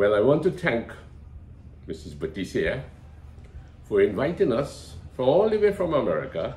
Well, I want to thank Mrs. Batisia for inviting us from all the way from America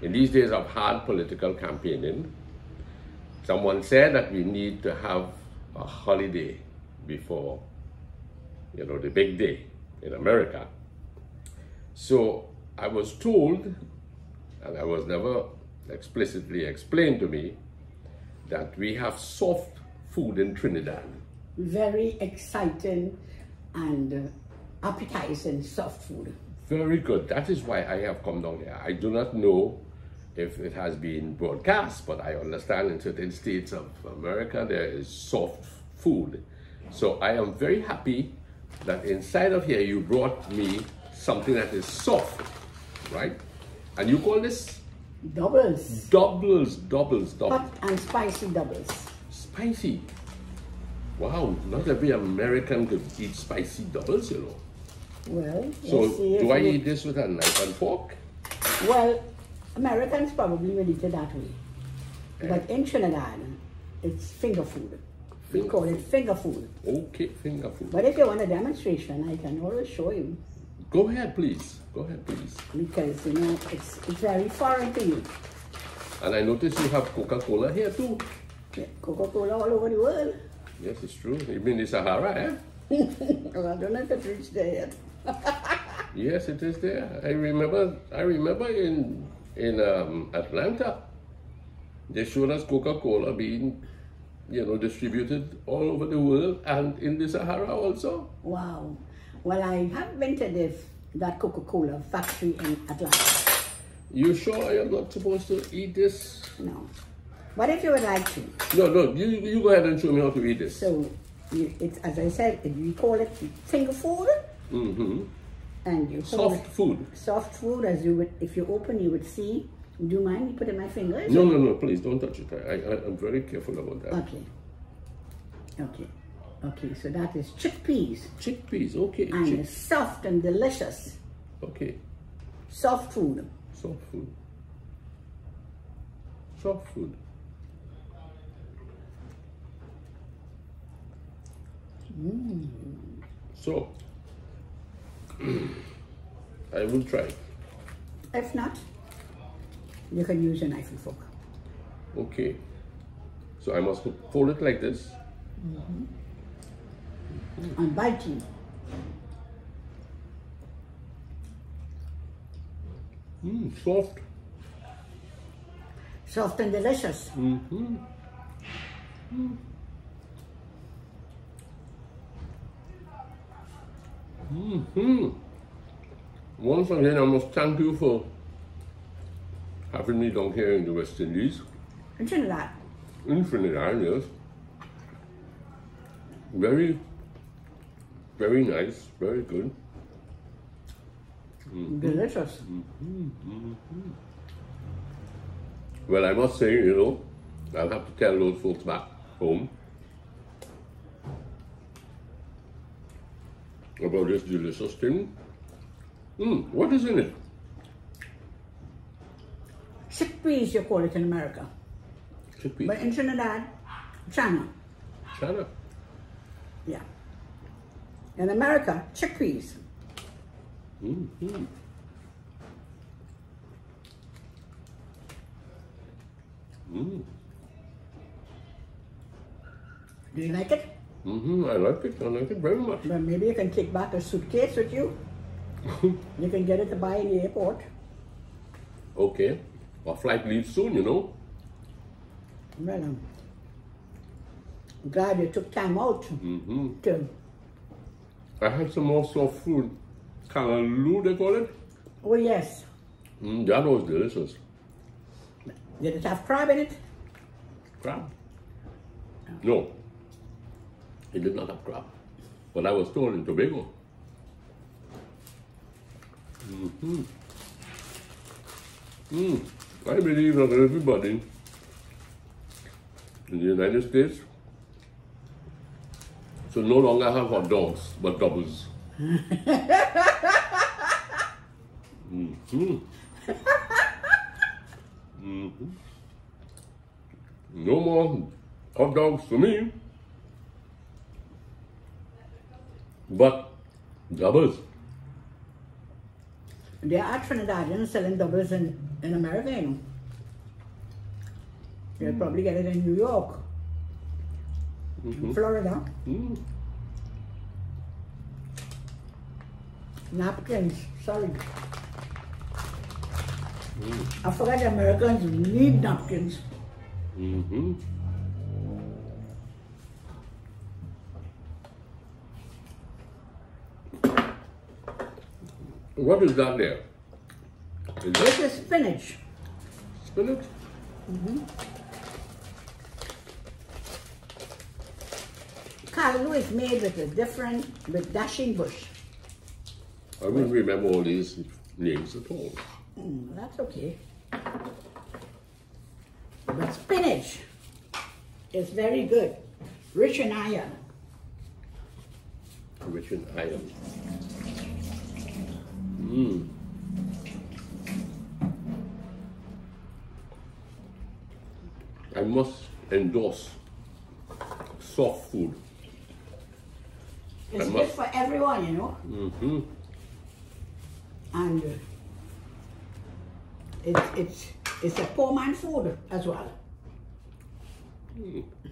in these days of hard political campaigning. Someone said that we need to have a holiday before, you know, the big day in America. So I was told, and I was never explicitly explained to me, that we have soft food in Trinidad. Very exciting and uh, appetizing soft food. Very good. That is why I have come down here. I do not know if it has been broadcast, but I understand in certain states of America there is soft food. So I am very happy that inside of here you brought me something that is soft, right? And you call this? Doubles. Doubles, doubles, doubles. Hot and spicy doubles. Spicy. Wow, not every American could eat spicy doubles, you know. Well, So do I eat this with a knife and fork? Well, Americans probably would eat it that way. Eh? But in Trinidad, it's finger food. We call it finger food. Okay, finger food. But if you want a demonstration, I can always show you. Go ahead, please. Go ahead, please. Because, you know, it's, it's very foreign to you. And I notice you have Coca-Cola here too. Yeah, Coca-Cola all over the world. Yes, it's true. Even in the Sahara, eh? Well, I don't know if it's reached there yet. Yes, it is there. I remember. I remember in in um, Atlanta, they showed us Coca-Cola being, you know, distributed all over the world and in the Sahara also. Wow. Well, I have been to the, that Coca-Cola factory in Atlanta. You sure I am not supposed to eat this? No. If you would like to, No, no. You you go ahead and show me how to eat this. so you, it's as I said, we call it finger food, Mm-hmm. and you Soft food. soft food. As you would, if you open, you would see. Do you mind me putting my fingers? No, no, no. Please don't touch it. I, I I'm very careful about that. Okay. Okay. Okay. So that is chickpeas, Chickpeas. Okay. and Chick. it's soft and delicious. Okay. Soft food. Soft food. Soft food. So, I will try. If not, you can use a knife and fork. Okay. So I must fold it like this. And biting. Mm, soft. Soft and delicious. Mm-hmm. Mm-hmm. Once again, I must thank you for having me down here in the West Indies, In Trinidad. in Trinidad, yes. Very, very nice, very good. Mm-hmm. Delicious. Mm-hmm, mm-hmm. Well, I must say, you know, I'll have to tell those folks back home about this delicious thing. Mm, what is in it? Chickpeas, you call it in America. Chickpeas. But in Trinidad, China. Chana. Yeah. In America, chickpeas. Mm-hmm. Mm. Do you like it? Mm-hmm. I like it. I like it very much. Well, maybe you can take back a suitcase with you. you can get it to buy in the airport. Okay. Our flight leaves soon, you know. Well, I'm glad you took time out Mm-hmm. to. I had some more soft food. Callaloo, they call it. Oh, yes. Mm, that was delicious. Did it have crab in it? Crab? No. It did not have crab. But I was told in Tobago. Mm-hmm. Mm. I believe that everybody in the United States should no longer have hot dogs, but doubles. mm-hmm. Mm-hmm. No more hot dogs for me. But doubles. There are Trinidadians selling doubles in, in America, you know. They'll probably get it in New York, in Florida. Mm. Napkins, sorry. I forgot Americans need napkins. Mm-hmm. What is that there? Is This that is spinach. spinach? Mm-hmm. Callaloo is made with a different, with dasheen bush. I wouldn't remember all these names at all. Mm, that's okay. But spinach is very good, rich in iron. Rich in iron. Mm. I must endorse soft food. It's I good must- for everyone, you know. Mm-hmm. And uh, it's it's it's a poor man food as well.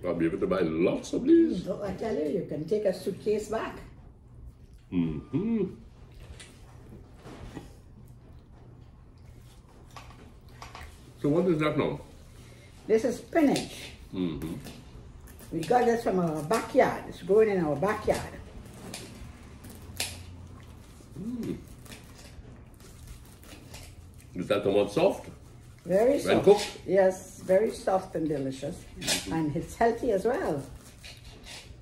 I'll be able to buy lots of these. So I tell you, you can take a suitcase back. Mm-hmm. So what is that now? This is spinach. Mm-hmm. We got this from our backyard. It's growing in our backyard. Mm. Is that the one soft? Very When soft. cooked? Yes, very soft and delicious. Mm-hmm. And it's healthy as well.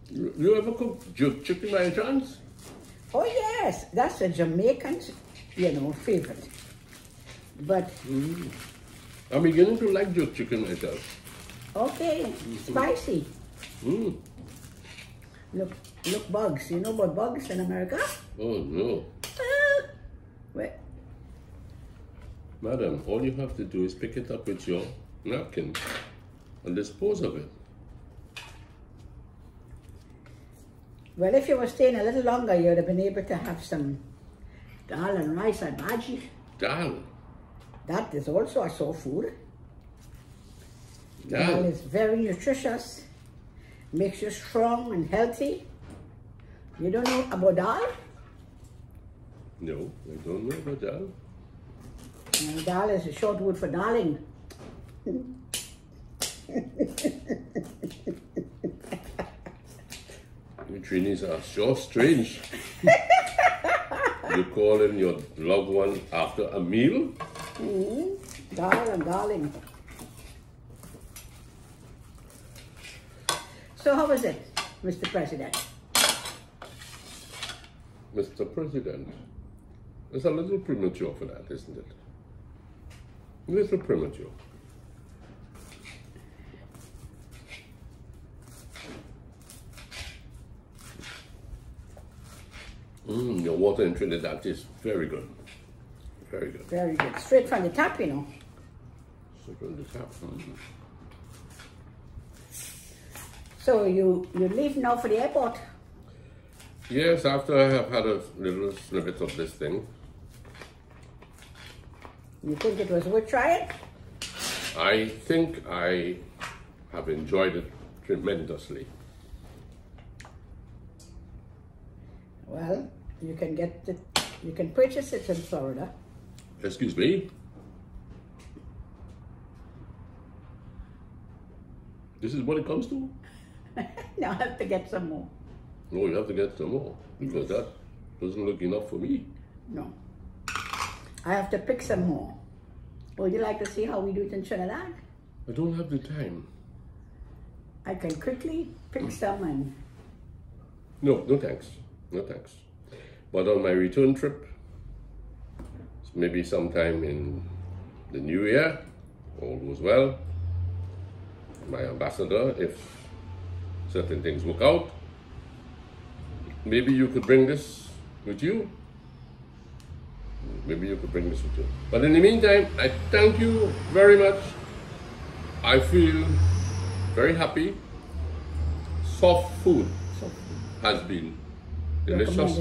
You, you ever cook chicken by any chance? Oh yes, that's a Jamaican, you know, favorite. But mm. I'm beginning to like your chicken myself. okay, spicy. Mm. Look, look, bugs. You know about bugs in America? Oh no. Ah, wait, Madam, all you have to do is pick it up with your napkin and dispose of it. Well, if you were staying a little longer, you'd have been able to have some dal and rice and bhaji. Dal. That is also a soul food. Dal Dal. is very nutritious, makes you strong and healthy. You don't know about dal? No, I don't know about dal. And dal is a short word for darling. You Trinis are so strange. you call in your loved one after a meal? Dal and darling. So how was it, Mr. President? Mr. President, it's a little premature for that, isn't it? A little premature. Mm, your water in Trinidad is very good. Very good. Very good. Straight from the tap, you know. So from the top. So you, you leave now for the airport. Yes, after I have had a little snippet of this thing, You think it was worth trying? I think I have enjoyed it tremendously. Well, you can get it, you can purchase it in Florida. Excuse me? This is what it comes to? now I have to get some more. No, you have to get some more because that doesn't look enough for me. No. I have to pick some more. Would you like to see how we do it in Trinidad? I don't have the time. I can quickly pick some and No, no thanks. No thanks. But on my return trip, maybe sometime in the new year, all goes well, my ambassador, if certain things work out, maybe you could bring this with you. Maybe you could bring this with you. But in the meantime, I thank you very much. I feel very happy. Soft food so has been delicious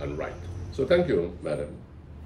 and right. So thank you, madam.